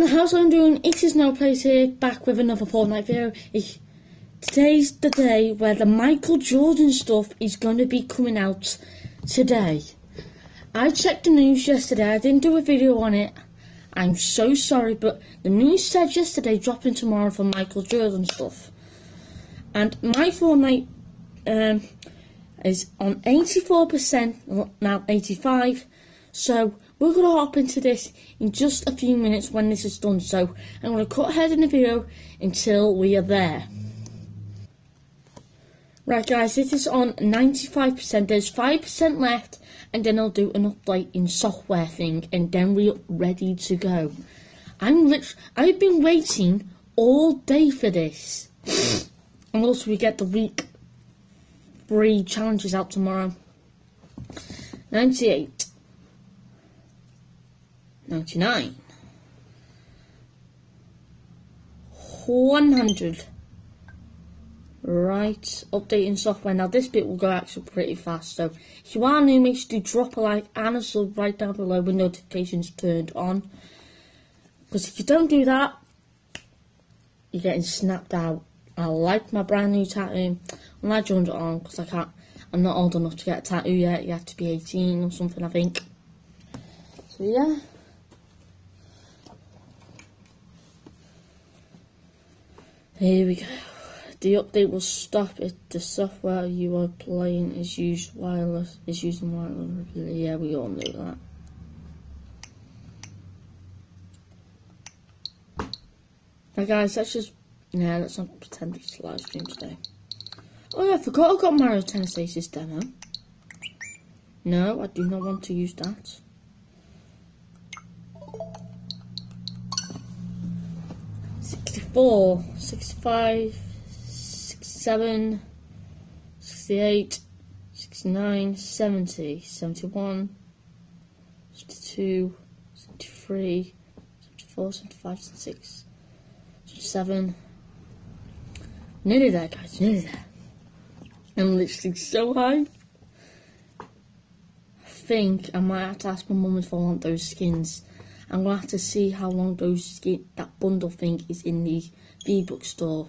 everyone, how's everyone doing? It is NoahPlayZ here, back with another Fortnite video. Today's the day where the Michael Jordan stuff is going to be coming out today. I checked the news yesterday, I didn't do a video on it. I'm so sorry, but the news said yesterday dropping tomorrow for Michael Jordan stuff. And my Fortnite um, is on 84%, now 85 so we're going to hop into this in just a few minutes when this is done. So I'm going to cut ahead in the video until we are there. Right guys, this is on 95%. There's 5% left and then I'll do an update in software thing and then we're ready to go. I'm lit I've been waiting all day for this. and also we get the week three challenges out tomorrow. 98. 99 100 right updating software. Now this bit will go actually pretty fast. So if you are new make sure to drop a like and a sub right down below with notifications turned on. Because if you don't do that you're getting snapped out. I like my brand new tattoo. I'm glad you it on because I can't I'm not old enough to get a tattoo yet. You have to be 18 or something I think. So yeah Here we go. The update will stop if the software you are playing is used wireless is using wireless. Yeah, we all know that. Now guys, let's just yeah, let's not pretend it's live stream today. Oh yeah, I forgot I got Mario Tennis Aces demo. No, I do not want to use that. 64, 65, 67, 68, 69, 70, 71, 72, 73, 74, 75, 76, 77. Nearly there, guys, nearly there. I'm literally so high. I think I might have to ask my mum if I want those skins I'm gonna have to see how long those that bundle thing is in the V-Book store.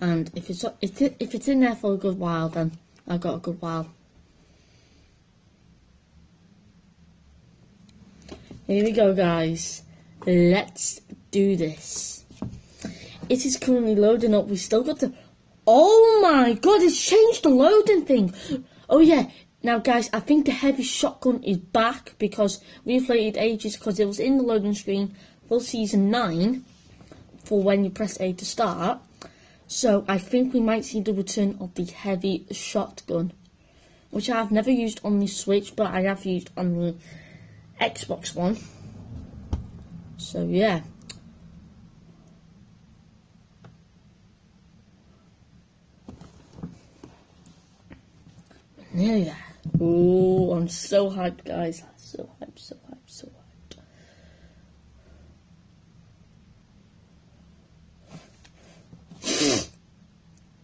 And if it's if if it's in there for a good while, then I've got a good while. Here we go, guys. Let's do this. It is currently loading up. We still got the. Oh my god! It's changed the loading thing. Oh yeah, now, guys, I think the heavy shotgun is back because we've waited ages because it was in the loading screen for season 9 for when you press A to start. So, I think we might see the return of the heavy shotgun, which I've never used on the Switch, but I have used on the Xbox One. So, yeah. Nearly there. Oh, I'm so hyped, guys. So hyped, so hyped, so hyped.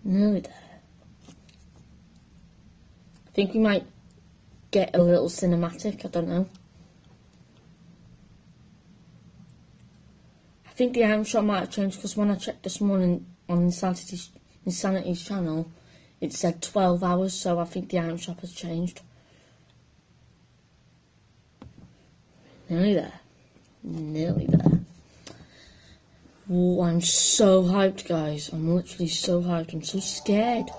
Nearly there. I think we might get a little cinematic, I don't know. I think the item shot might have changed because when I checked this morning on Insanity's, Insanity's channel, it said 12 hours, so I think the item shop has changed. Nearly there. Nearly there. Oh, I'm so hyped, guys. I'm literally so hyped. I'm so scared.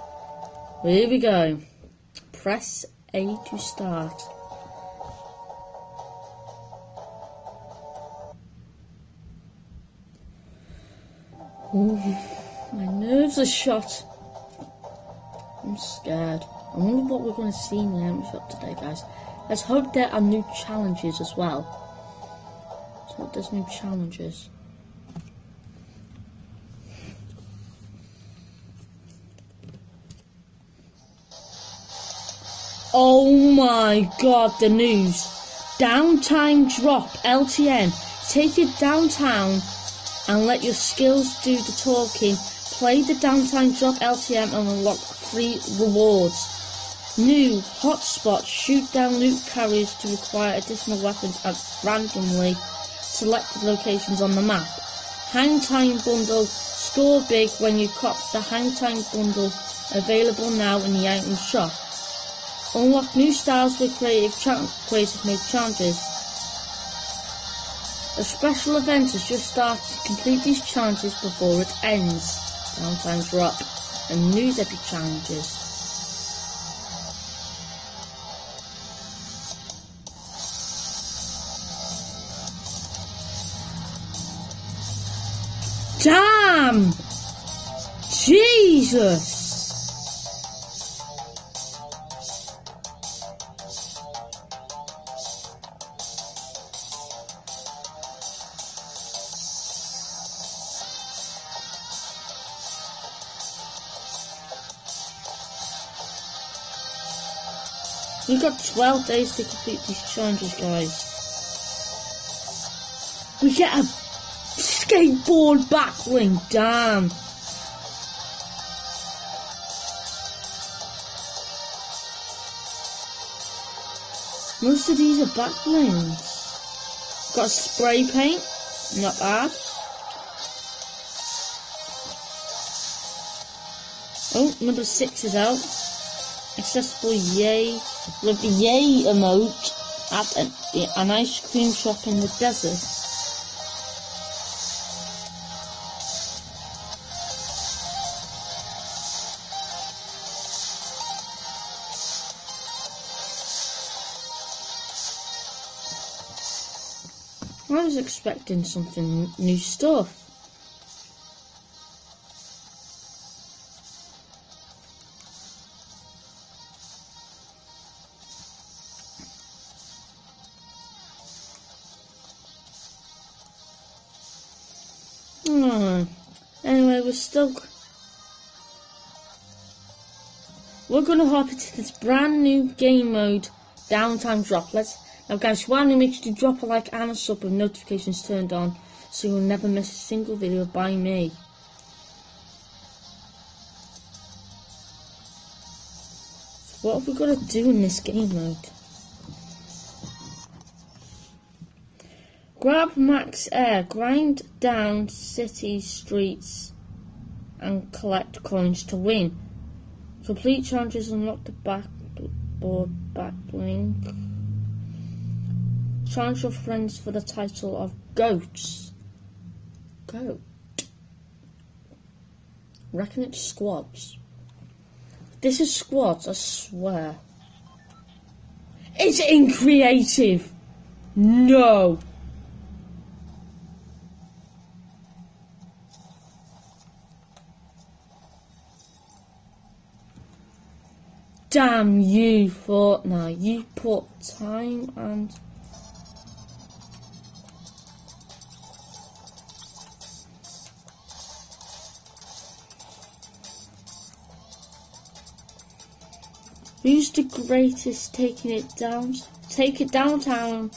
Here we go. Press A to start. Ooh, my nerves are shot. I'm scared. I wonder what we're going to see in the item shop today, guys. Let's hope there are new challenges as well. Let's hope there's new challenges. Oh my god, the news. Downtown Drop, LTM. Take it downtown and let your skills do the talking. Play the Downtown Drop LTM and unlock free rewards. New hotspot shoot down loot carriers to acquire additional weapons at randomly selected locations on the map. Hang Time Bundle. Score big when you cop the Hang Time Bundle. Available now in the item shop. Unlock new styles with creative, cha- creative made challenges. A special event has just started. To complete these challenges before it ends. Downtown Drop and news epic challenges. Damn! Jesus! We've got 12 days to complete these challenges, guys. We get a skateboard backbling, damn. Most of these are backblings. Got spray paint, not bad. Oh, number six is out. Accessible yay with yay emote at an, an ice cream shop in the desert. I was expecting something new stuff. We're still. We're gonna hop into this brand new game mode, Downtown Drop. Let's now, guys. One, make sure to drop a like and a sub with notifications turned on, so you'll never miss a single video by me. What have we got to do in this game mode? Grab max air, grind down city streets, and collect coins to win. Complete challenges unlock the backboard backbling. Challenge your friends for the title of Goats. Goat. Reckon it's squads. This is squads, I swear. It's in creative. No. Damn you, Fortnite. You put time and... Who's the greatest taking it down? Take it downtown.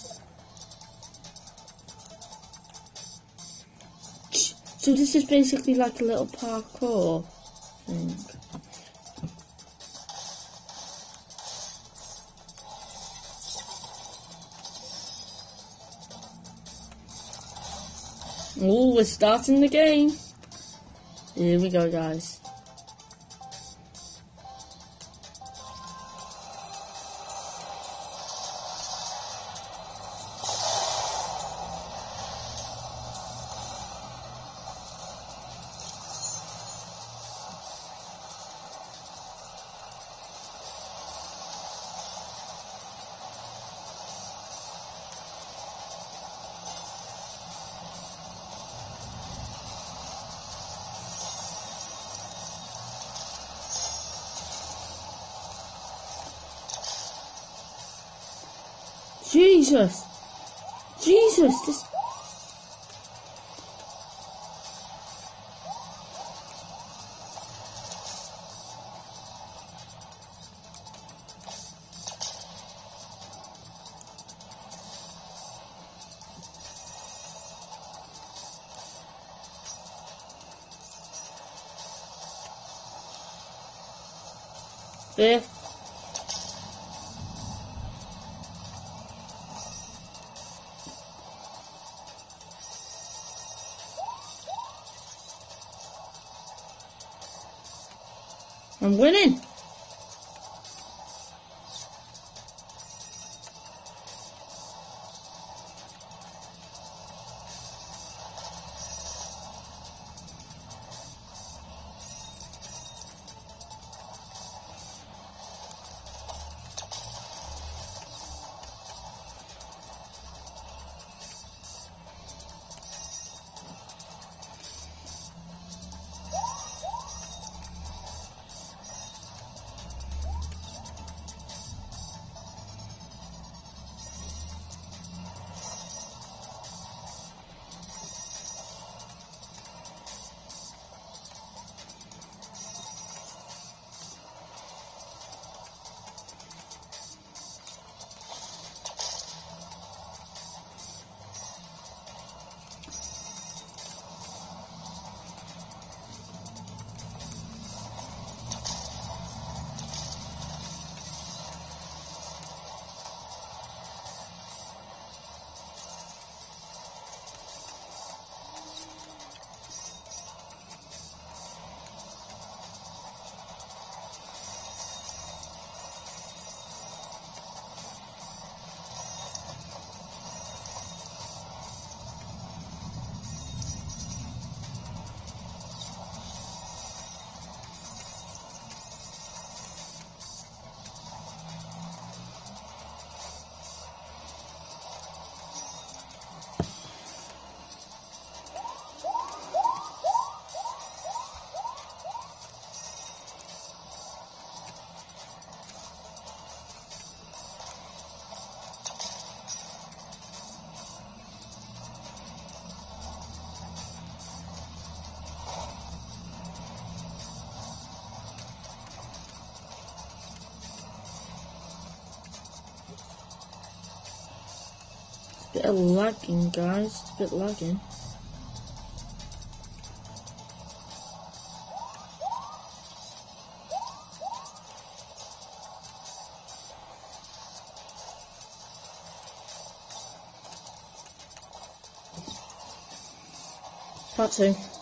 So this is basically like a little parkour Oh, we're starting the game. Here we go, guys. Jesus! Jesus! This... Fifth. I'm winning. Bit of lagging, guys. It's a bit lagging. Part two.